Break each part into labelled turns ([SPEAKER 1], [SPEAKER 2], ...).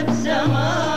[SPEAKER 1] hep zaman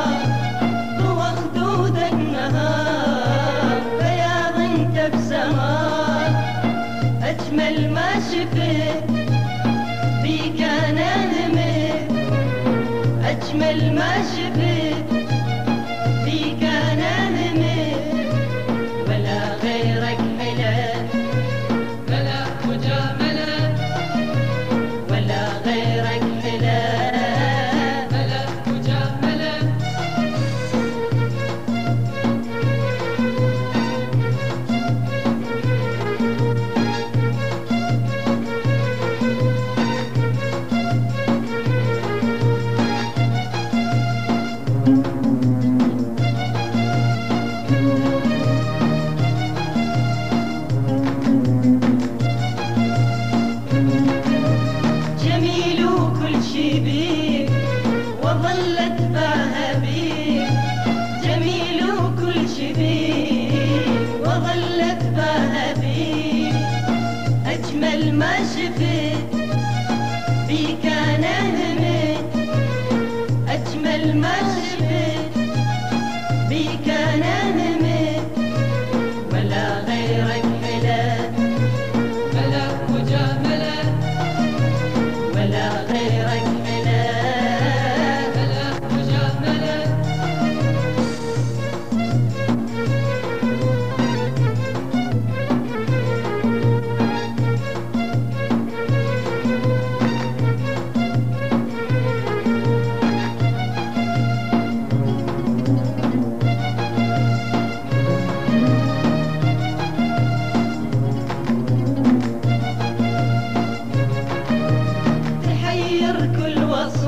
[SPEAKER 1] ما شفت فيك أنا همت أجمل ما شفت فيك أنا همت غير كل وصف.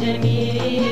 [SPEAKER 1] जने